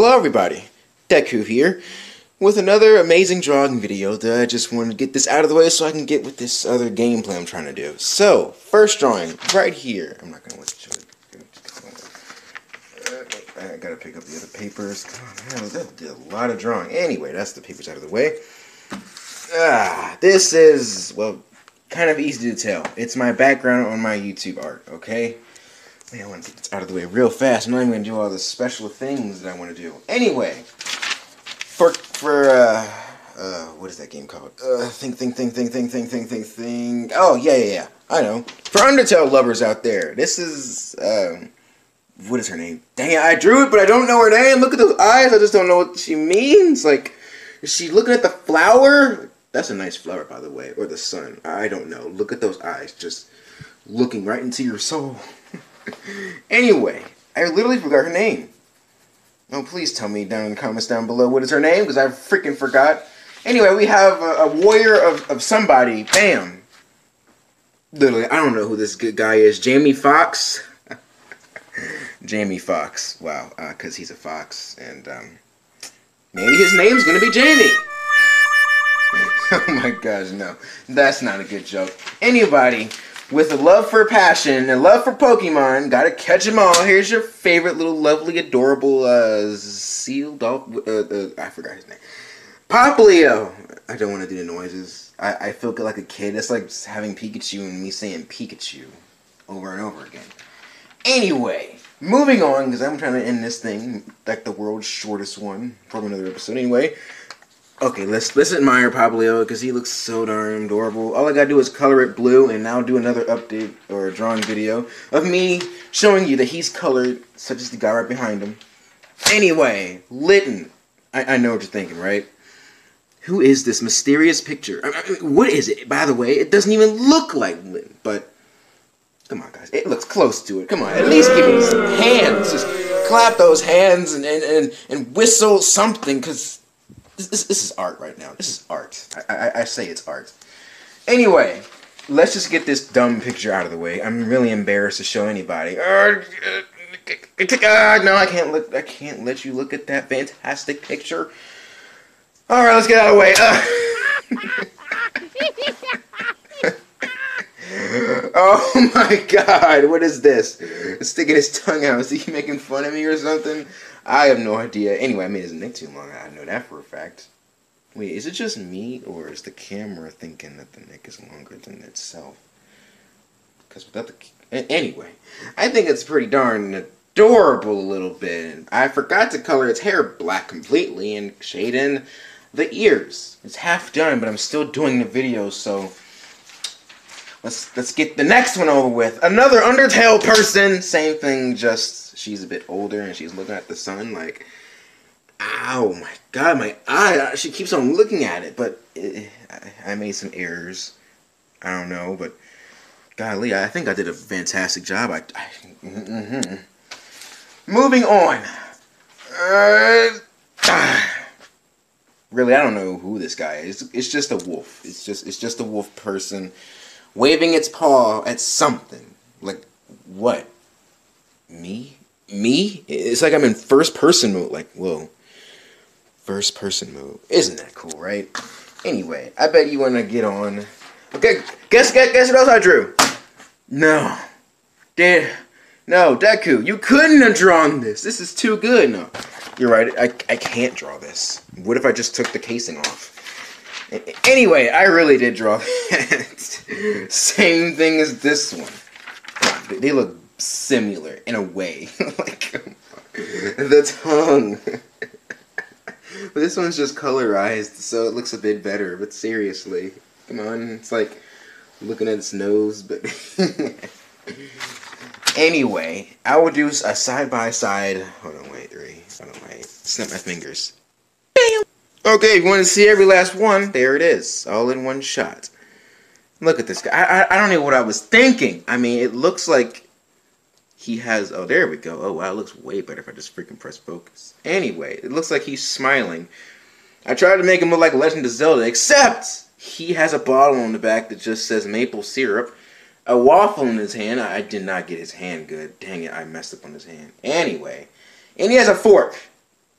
Hello everybody, Deku here, with another amazing drawing video that I just wanted to get this out of the way so I can get with this other gameplay I'm trying to do. So, first drawing, right here. I'm not gonna let you I gotta pick up the other papers. Come on, that did a lot of drawing. Anyway, that's the papers out of the way. Ah, this is, well, kind of easy to tell. It's my background on my YouTube art, okay? I want to get this out of the way real fast. I'm not even going to do all the special things that I want to do. Anyway, for, for, uh, uh, what is that game called? Uh, think, think, think, think, think, think, think, think, think. Oh, yeah, yeah, yeah. I know. For Undertale lovers out there, this is, um, what is her name? Dang it, I drew it, but I don't know her name. Look at those eyes. I just don't know what she means. Like, is she looking at the flower? That's a nice flower, by the way, or the sun. I don't know. Look at those eyes, just looking right into your soul. anyway, I literally forgot her name. Oh, please tell me down in the comments down below what is her name, because I freaking forgot. Anyway, we have a, a warrior of, of somebody. Bam. Literally, I don't know who this good guy is. Jamie Fox. Jamie Fox. Wow, because uh, he's a fox, and um, maybe his name's gonna be Jamie. oh my gosh, no. That's not a good joke. Anybody with a love for passion and love for Pokemon, gotta catch them all. Here's your favorite little lovely, adorable uh, seal dog. Uh, uh, I forgot his name. Popplio. I don't want to do the noises. I, I feel like a kid. It's like having Pikachu and me saying Pikachu over and over again. Anyway, moving on, because I'm trying to end this thing like the world's shortest one. Probably another episode anyway. Okay, let's let's admire Popplio because he looks so darn adorable. All I gotta do is color it blue, and now do another update or drawing video of me showing you that he's colored, such as the guy right behind him. Anyway, Litten. I, I know what you're thinking, right? Who is this mysterious picture? I what is it? By the way, it doesn't even look like Litten, but come on, guys, it looks close to it. Come on, at least give me some hands. Just clap those hands and and and, and whistle something, cause this, this, this is art right now. This is art. I, I, I say it's art. Anyway, let's just get this dumb picture out of the way. I'm really embarrassed to show anybody. Uh, uh, no, I can't look. I can't let you look at that fantastic picture. All right, let's get out of the way. Uh. oh my God! What is this? Sticking his tongue out. Is he making fun of me or something? I have no idea. Anyway, I made his neck too long. I know that for a fact. Wait, is it just me, or is the camera thinking that the neck is longer than itself? Because without the... Anyway, I think it's pretty darn adorable a little bit. I forgot to color its hair black completely and shade in the ears. It's half done, but I'm still doing the video, so... Let's let's get the next one over with. Another Undertale person. Same thing, just she's a bit older and she's looking at the sun like, ow, my God, my eye. She keeps on looking at it, but it, I, I made some errors. I don't know, but golly, I think I did a fantastic job. I, I mm -hmm. moving on. Uh, really, I don't know who this guy is. It's just a wolf. It's just it's just a wolf person waving its paw at something. Like, what? Me? Me? It's like I'm in first person mode. Like, whoa. First person mode. Isn't that cool, right? Anyway, I bet you want to get on. Okay, guess, guess, guess what else I drew? No. Dan, no, Deku, you couldn't have drawn this. This is too good. No, you're right. I, I can't draw this. What if I just took the casing off? Anyway, I really did draw that. Same thing as this one. They look similar in a way. like the tongue. but this one's just colorized, so it looks a bit better. But seriously, come on, it's like looking at its nose. But anyway, I will do a side by side. Hold on, wait, three. Hold on, wait. Snap my fingers. Okay, if you want to see every last one, there it is, all in one shot. Look at this guy. I, I, I don't know what I was thinking. I mean, it looks like he has. Oh, there we go. Oh wow, it looks way better if I just freaking press focus. Anyway, it looks like he's smiling. I tried to make him look like Legend of Zelda, except he has a bottle on the back that just says maple syrup, a waffle in his hand. I did not get his hand good. Dang it, I messed up on his hand. Anyway, and he has a fork.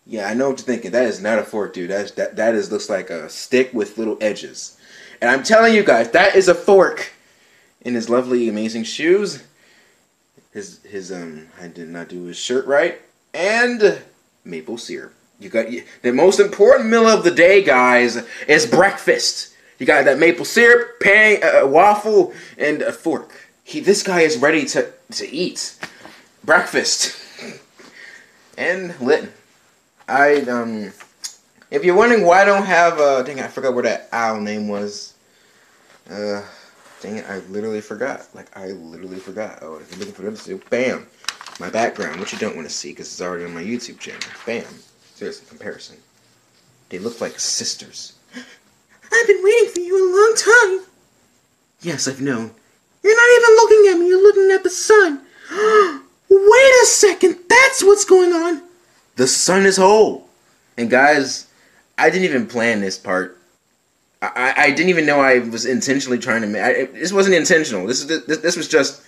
Yeah, I know what you're thinking. That is not a fork, dude. That's that that is looks like a stick with little edges. And I'm telling you guys, that is a fork. In his lovely, amazing shoes. His his um I did not do his shirt right. And maple syrup. You got you, the most important meal of the day, guys, is breakfast. You got that maple syrup, pan, uh, waffle, and a fork. He, this guy is ready to to eat breakfast. and lit. I um, if you're wondering why I don't have uh, dang, I forgot where that owl name was. Uh, dang it, I literally forgot. Like I literally forgot. Oh, if you're looking for them, so bam, my background, which you don't want to see because it's already on my YouTube channel. Bam, seriously, comparison. They look like sisters. I've been waiting for you a long time. Yes, I've known. You're not even looking at me. You're looking at the sun. Wait a second. That's what's going on. The sun is whole. And guys, I didn't even plan this part. I, I didn't even know I was intentionally trying to make. This wasn't intentional. This is this, this was just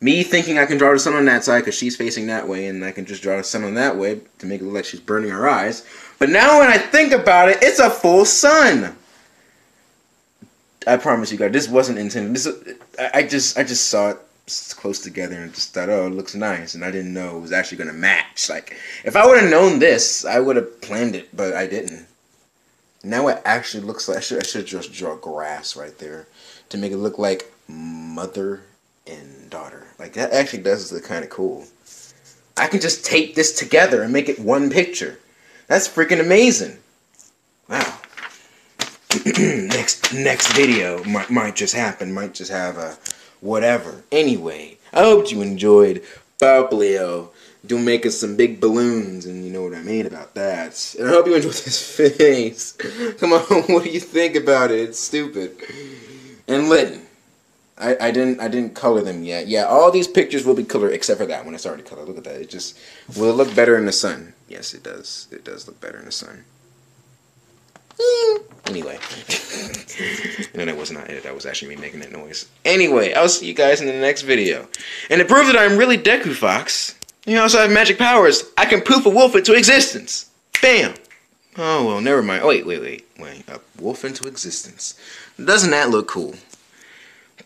me thinking I can draw the sun on that side because she's facing that way, and I can just draw the sun on that way to make it look like she's burning her eyes. But now when I think about it, it's a full sun. I promise you guys, this wasn't intended. This I just I just saw it close together and just thought, oh, it looks nice, and I didn't know it was actually gonna match. Like if I would have known this, I would have planned it, but I didn't. Now it actually looks like I should I should just draw grass right there to make it look like mother and daughter. Like that actually does look kind of cool. I can just tape this together and make it one picture. That's freaking amazing. Next next video might, might just happen. Might just have a whatever. Anyway, I hope you enjoyed Popplio do making some big balloons, and you know what I mean about that. And I hope you enjoyed this face. Come on, what do you think about it? It's stupid. And Litten. I, I didn't I didn't color them yet. Yeah, all these pictures will be colored except for that one. It's already colored. Look at that. It just will it look better in the sun? Yes, it does. It does look better in the sun. Anyway, no, that was not it. That was actually me making that noise. Anyway, I'll see you guys in the next video. And to prove that I'm really Deku Fox, you also have magic powers. I can poof a wolf into existence. Bam. Oh well, never mind. Oh wait, wait, wait, wait. A wolf into existence. Doesn't that look cool?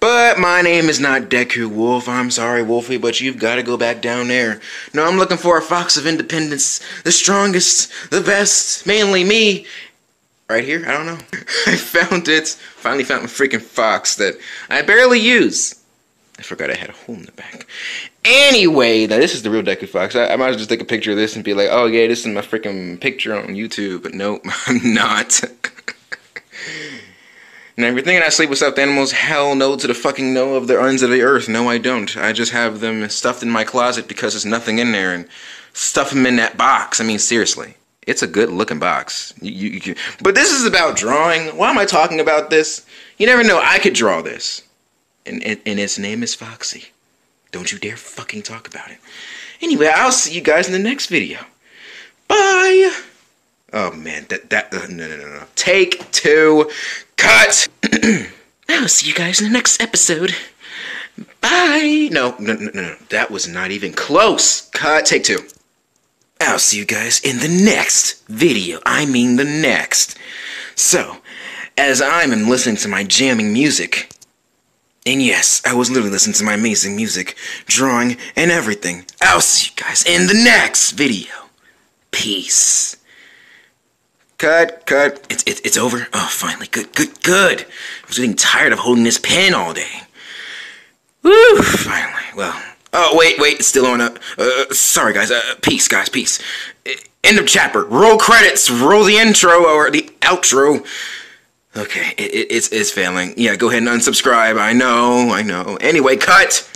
But my name is not Deku Wolf. I'm sorry, Wolfie, but you've got to go back down there. No, I'm looking for a fox of independence, the strongest, the best, mainly me, right here. I don't know. I found it. Finally found my freaking fox that I barely use. I forgot I had a hole in the back. Anyway, now this is the real Deku Fox. I, I might as well just take a picture of this and be like, oh yeah, this is my freaking picture on YouTube. But nope, I'm not. Now, if you're thinking I sleep with stuffed animals, hell no to the fucking no of the ends of the earth. No, I don't. I just have them stuffed in my closet because there's nothing in there and stuff them in that box. I mean, seriously. It's a good looking box. You, you, you but this is about drawing. Why am I talking about this? You never know. I could draw this. And, and, and its name is Foxy. Don't you dare fucking talk about it. Anyway, I'll see you guys in the next video. Bye. Oh man, that that uh, no no no no. Take two. Cut. I'll see you guys in the next episode. Bye. No no no no. That was not even close. Cut. Take two. I'll see you guys in the next video. I mean the next. So, as I'm listening to my jamming music, and yes, I was literally listening to my amazing music, drawing, and everything. I'll see you guys in the next video. Peace. Cut, cut. It's, it, it's over. Oh, finally. Good, good, good. I was getting tired of holding this pen all day. Woo, finally. Well, Oh, wait, wait, still on. Uh, uh sorry, guys. Uh, peace, guys, peace. End of chapter. Roll credits. Roll the intro or the outro. Okay, it, it, it's, it's failing. Yeah, go ahead and unsubscribe. I know, I know. Anyway, cut.